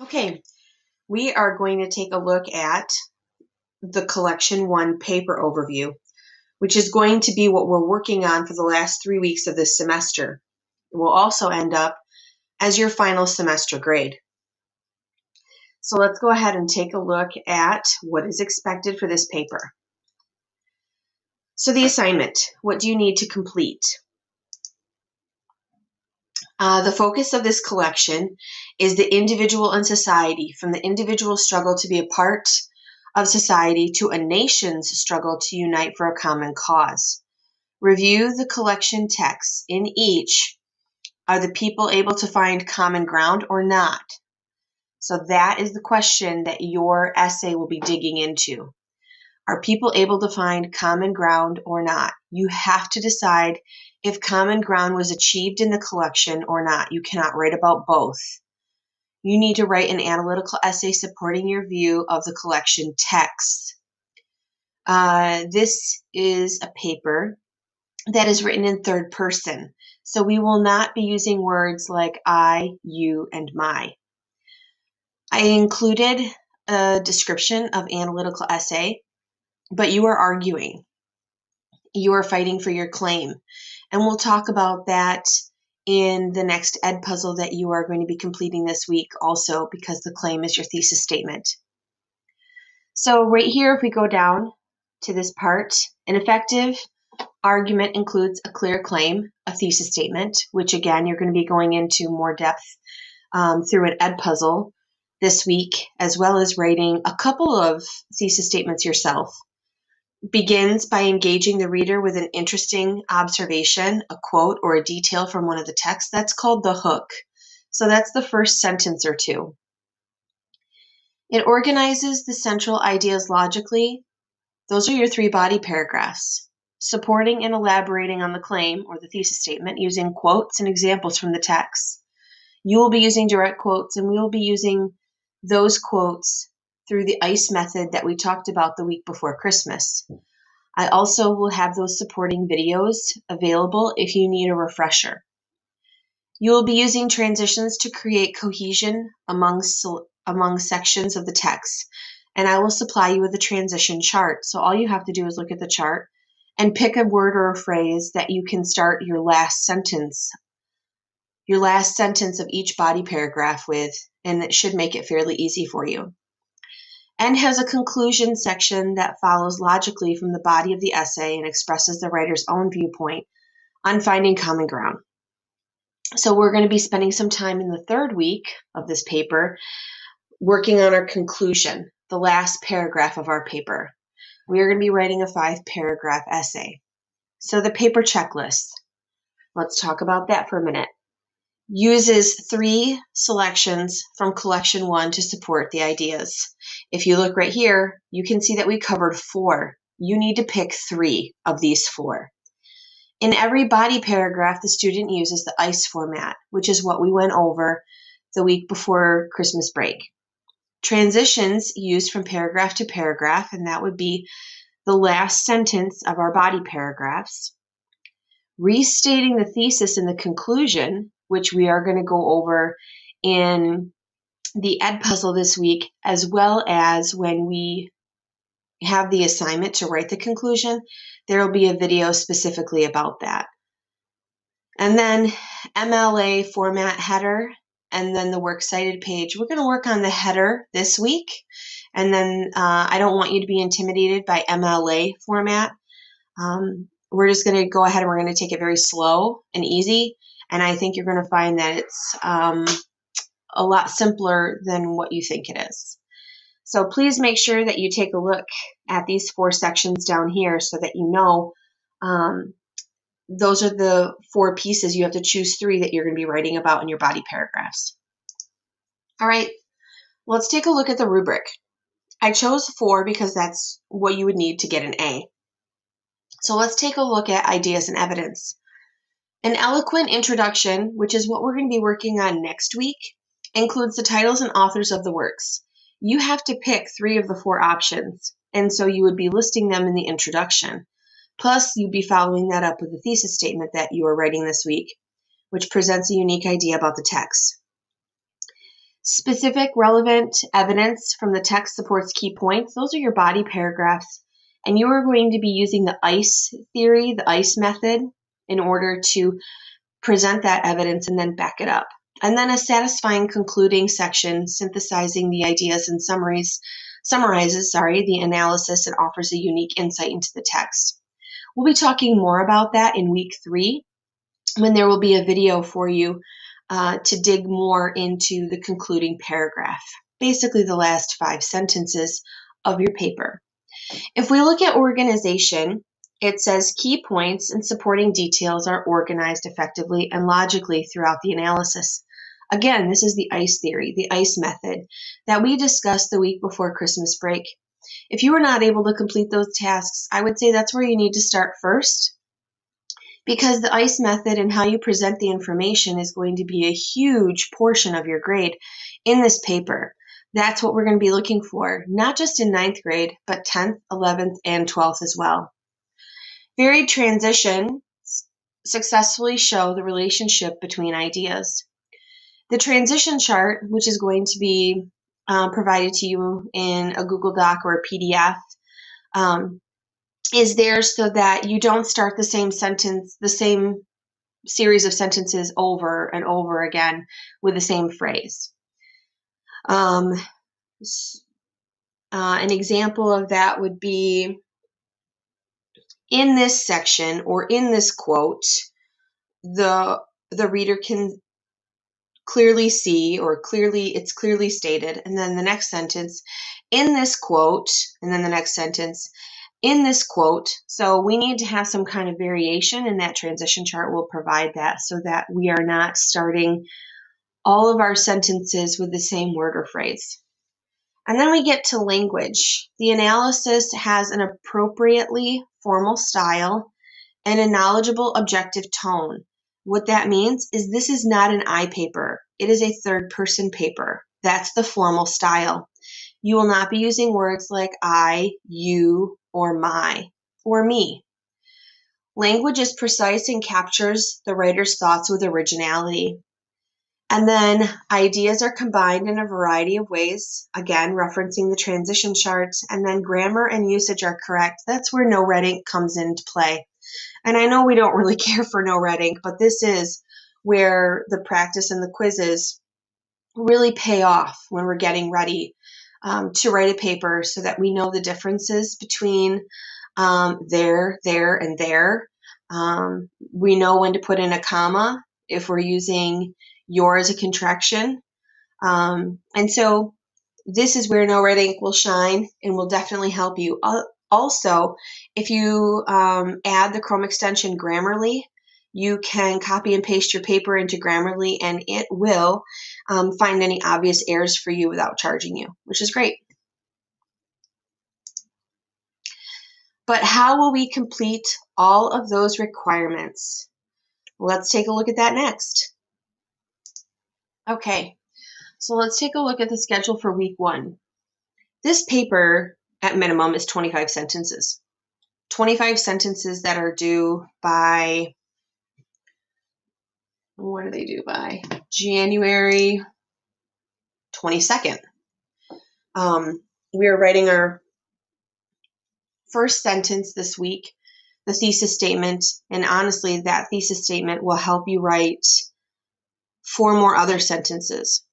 Okay, we are going to take a look at the collection one paper overview, which is going to be what we're working on for the last three weeks of this semester. It will also end up as your final semester grade. So let's go ahead and take a look at what is expected for this paper. So the assignment, what do you need to complete? Uh, the focus of this collection is the individual and society, from the individual struggle to be a part of society to a nation's struggle to unite for a common cause. Review the collection texts. In each, are the people able to find common ground or not? So that is the question that your essay will be digging into. Are people able to find common ground or not? You have to decide if common ground was achieved in the collection or not. You cannot write about both. You need to write an analytical essay supporting your view of the collection text. Uh, this is a paper that is written in third person, so we will not be using words like I, you, and my. I included a description of analytical essay, but you are arguing. You are fighting for your claim. And we'll talk about that in the next Edpuzzle that you are going to be completing this week also because the claim is your thesis statement. So right here, if we go down to this part, an effective argument includes a clear claim, a thesis statement, which again, you're going to be going into more depth um, through an Edpuzzle this week, as well as writing a couple of thesis statements yourself begins by engaging the reader with an interesting observation, a quote, or a detail from one of the texts. That's called the hook. So that's the first sentence or two. It organizes the central ideas logically. Those are your three body paragraphs, supporting and elaborating on the claim or the thesis statement using quotes and examples from the text. You will be using direct quotes, and we will be using those quotes through the ICE method that we talked about the week before Christmas. Hmm. I also will have those supporting videos available if you need a refresher. You will be using transitions to create cohesion among, among sections of the text, and I will supply you with a transition chart. So all you have to do is look at the chart and pick a word or a phrase that you can start your last sentence your last sentence of each body paragraph with, and it should make it fairly easy for you and has a conclusion section that follows logically from the body of the essay and expresses the writer's own viewpoint on finding common ground. So, we're going to be spending some time in the third week of this paper working on our conclusion, the last paragraph of our paper. We are going to be writing a five paragraph essay. So, the paper checklist. Let's talk about that for a minute uses three selections from collection one to support the ideas. If you look right here, you can see that we covered four. You need to pick three of these four. In every body paragraph, the student uses the ICE format, which is what we went over the week before Christmas break. Transitions used from paragraph to paragraph, and that would be the last sentence of our body paragraphs. Restating the thesis in the conclusion, which we are going to go over in the Edpuzzle this week, as well as when we have the assignment to write the conclusion, there will be a video specifically about that. And then MLA format header, and then the works cited page. We're going to work on the header this week, and then uh, I don't want you to be intimidated by MLA format. Um, we're just going to go ahead and we're going to take it very slow and easy and I think you're going to find that it's um, a lot simpler than what you think it is. So please make sure that you take a look at these four sections down here so that you know um, those are the four pieces. You have to choose three that you're going to be writing about in your body paragraphs. All right, let's take a look at the rubric. I chose four because that's what you would need to get an A. So let's take a look at ideas and evidence. An eloquent introduction, which is what we're going to be working on next week, includes the titles and authors of the works. You have to pick three of the four options, and so you would be listing them in the introduction. Plus, you'd be following that up with a thesis statement that you are writing this week, which presents a unique idea about the text. Specific relevant evidence from the text supports key points. Those are your body paragraphs. And you are going to be using the ICE theory, the ICE method, in order to present that evidence and then back it up. And then a satisfying concluding section synthesizing the ideas and summaries summarizes, sorry, the analysis and offers a unique insight into the text. We'll be talking more about that in week three when there will be a video for you uh, to dig more into the concluding paragraph, basically the last five sentences of your paper. If we look at organization, it says key points and supporting details are organized effectively and logically throughout the analysis. Again, this is the ICE theory, the ICE method that we discussed the week before Christmas break. If you were not able to complete those tasks, I would say that's where you need to start first because the ICE method and how you present the information is going to be a huge portion of your grade in this paper. That's what we're going to be looking for, not just in ninth grade, but 10th, 11th, and 12th as well. Varied transitions successfully show the relationship between ideas. The transition chart, which is going to be uh, provided to you in a Google Doc or a PDF, um, is there so that you don't start the same sentence, the same series of sentences over and over again with the same phrase. Um, uh, an example of that would be in this section or in this quote, the the reader can clearly see or clearly it's clearly stated and then the next sentence in this quote and then the next sentence in this quote. So we need to have some kind of variation, and that transition chart will provide that so that we are not starting all of our sentences with the same word or phrase. And then we get to language. The analysis has an appropriately formal style and a knowledgeable, objective tone. What that means is this is not an I paper, it is a third person paper. That's the formal style. You will not be using words like I, you, or my, or me. Language is precise and captures the writer's thoughts with originality. And then ideas are combined in a variety of ways, again, referencing the transition charts, and then grammar and usage are correct. That's where NoRedInk comes into play. And I know we don't really care for NoRedInk, but this is where the practice and the quizzes really pay off when we're getting ready um, to write a paper so that we know the differences between um, there, there, and there. Um, we know when to put in a comma if we're using your a contraction. Um, and so this is where NoRedInk will shine and will definitely help you. Also, if you um, add the Chrome extension Grammarly, you can copy and paste your paper into Grammarly and it will um, find any obvious errors for you without charging you, which is great. But how will we complete all of those requirements? Let's take a look at that next. Okay, so let's take a look at the schedule for week one. This paper, at minimum, is 25 sentences. 25 sentences that are due by what do they do by January 22nd? Um, we are writing our first sentence this week, the thesis statement, and honestly, that thesis statement will help you write four more other sentences.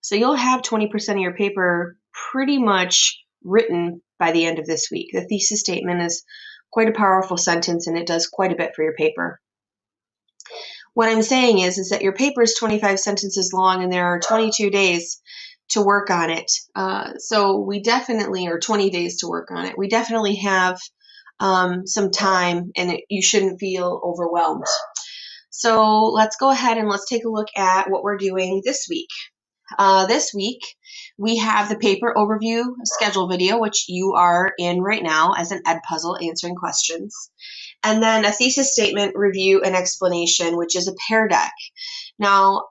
So you'll have 20% of your paper pretty much written by the end of this week. The thesis statement is quite a powerful sentence and it does quite a bit for your paper. What I'm saying is, is that your paper is 25 sentences long and there are 22 days to work on it. Uh, so we definitely, or 20 days to work on it. We definitely have um, some time and it, you shouldn't feel overwhelmed. So let's go ahead and let's take a look at what we're doing this week. Uh, this week, we have the paper overview schedule video, which you are in right now as an Edpuzzle answering questions and then a thesis statement review and explanation, which is a Pear Deck. Now,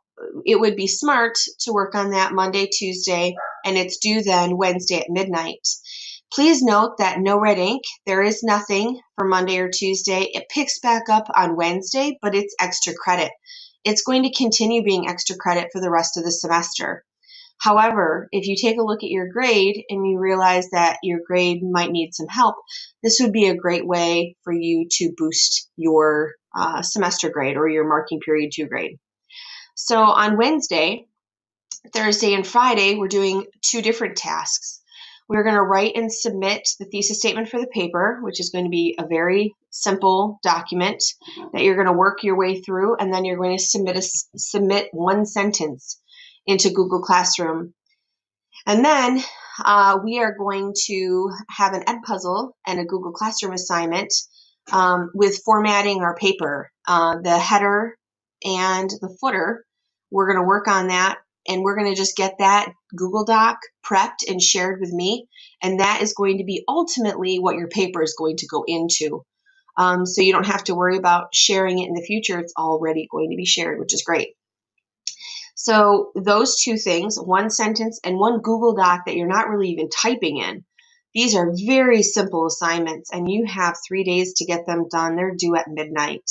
it would be smart to work on that Monday, Tuesday, and it's due then Wednesday at midnight. Please note that NoRedInk, there is nothing for Monday or Tuesday. It picks back up on Wednesday, but it's extra credit. It's going to continue being extra credit for the rest of the semester. However, if you take a look at your grade and you realize that your grade might need some help, this would be a great way for you to boost your uh, semester grade or your marking period two grade. So on Wednesday, Thursday, and Friday, we're doing two different tasks. We're going to write and submit the thesis statement for the paper, which is going to be a very simple document that you're going to work your way through, and then you're going to submit a, submit one sentence into Google Classroom. And then uh, we are going to have an Edpuzzle and a Google Classroom assignment um, with formatting our paper. Uh, the header and the footer, we're going to work on that and we're going to just get that Google Doc prepped and shared with me. And that is going to be ultimately what your paper is going to go into. Um, so you don't have to worry about sharing it in the future. It's already going to be shared, which is great. So those two things, one sentence and one Google Doc that you're not really even typing in, these are very simple assignments and you have three days to get them done. They're due at midnight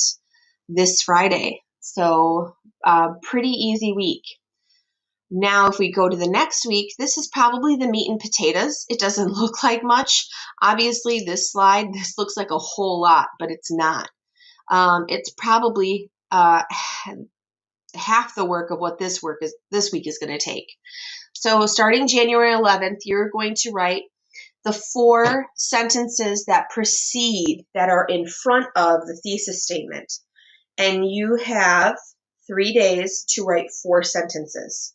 this Friday. So uh, pretty easy week. Now, if we go to the next week, this is probably the meat and potatoes. It doesn't look like much. Obviously, this slide, this looks like a whole lot, but it's not. Um, it's probably uh, half the work of what this work is this week is going to take. So starting January 11th, you're going to write the four sentences that precede that are in front of the thesis statement. And you have three days to write four sentences.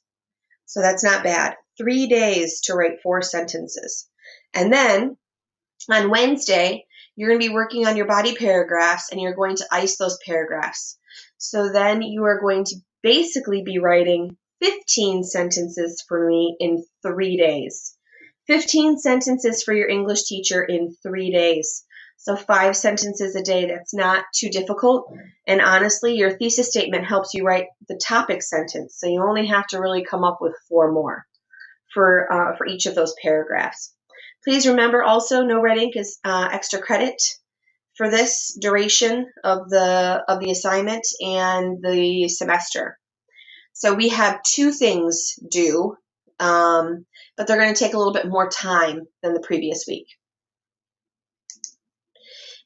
So that's not bad. Three days to write four sentences. And then on Wednesday, you're going to be working on your body paragraphs and you're going to ice those paragraphs. So then you are going to basically be writing 15 sentences for me in three days. 15 sentences for your English teacher in three days. So, five sentences a day, that's not too difficult. And honestly, your thesis statement helps you write the topic sentence. So, you only have to really come up with four more for, uh, for each of those paragraphs. Please remember also, NoRedInk is uh, extra credit for this duration of the of the assignment and the semester. So we have two things due, um, but they're going to take a little bit more time than the previous week.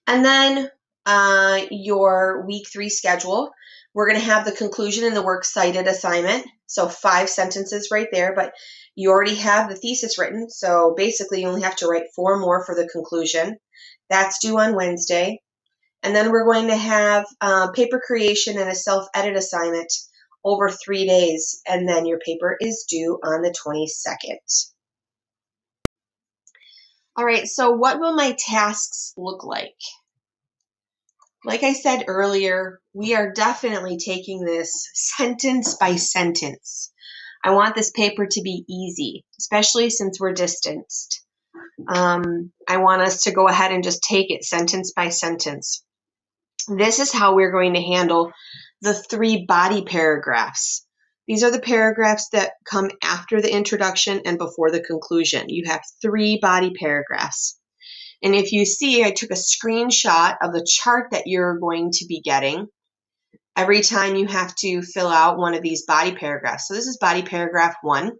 And then uh, your week three schedule. We're going to have the conclusion and the works cited assignment. So five sentences right there, but you already have the thesis written. So basically, you only have to write four more for the conclusion. That's due on Wednesday. And then we're going to have uh, paper creation and a self edit assignment over three days. And then your paper is due on the 22nd. All right, so what will my tasks look like? Like I said earlier, we are definitely taking this sentence by sentence. I want this paper to be easy, especially since we're distanced. Um, I want us to go ahead and just take it sentence by sentence. This is how we're going to handle the three body paragraphs. These are the paragraphs that come after the introduction and before the conclusion. You have three body paragraphs. And if you see, I took a screenshot of the chart that you're going to be getting every time you have to fill out one of these body paragraphs. So this is body paragraph one.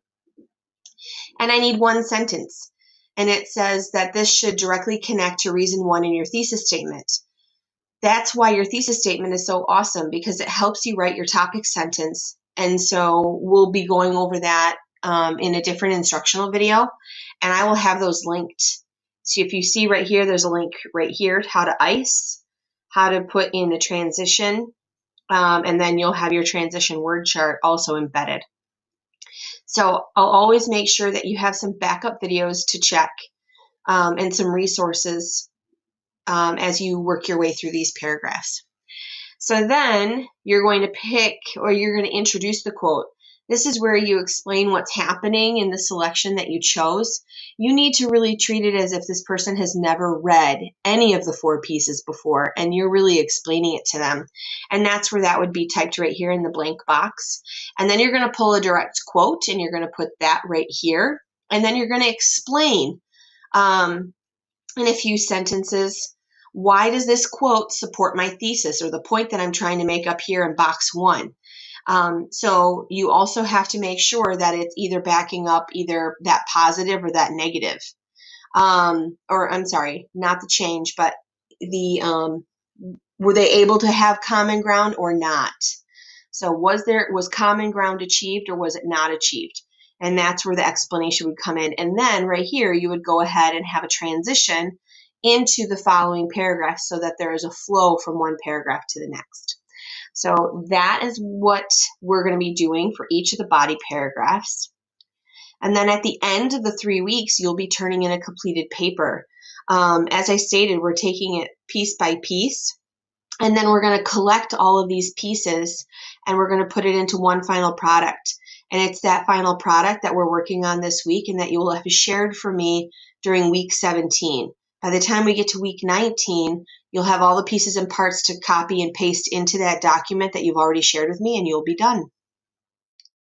And I need one sentence. And it says that this should directly connect to reason one in your thesis statement. That's why your thesis statement is so awesome because it helps you write your topic sentence. And so we'll be going over that um, in a different instructional video. And I will have those linked. So if you see right here, there's a link right here, how to ice, how to put in the transition, um, and then you'll have your transition word chart also embedded. So I'll always make sure that you have some backup videos to check um, and some resources um, as you work your way through these paragraphs. So then you're going to pick or you're going to introduce the quote. This is where you explain what's happening in the selection that you chose. You need to really treat it as if this person has never read any of the four pieces before and you're really explaining it to them. And that's where that would be typed right here in the blank box. And then you're going to pull a direct quote and you're going to put that right here. And then you're going to explain um, in a few sentences why does this quote support my thesis or the point that I'm trying to make up here in box one? Um, so you also have to make sure that it's either backing up either that positive or that negative. Um, or I'm sorry, not the change, but the um, were they able to have common ground or not? So was there was common ground achieved or was it not achieved? And that's where the explanation would come in. And then right here, you would go ahead and have a transition into the following paragraph so that there is a flow from one paragraph to the next. So that is what we're going to be doing for each of the body paragraphs. And then at the end of the three weeks, you'll be turning in a completed paper. Um, as I stated, we're taking it piece by piece. And then we're going to collect all of these pieces and we're going to put it into one final product. And it's that final product that we're working on this week and that you will have shared for me during week 17. By the time we get to week 19, you'll have all the pieces and parts to copy and paste into that document that you've already shared with me and you'll be done.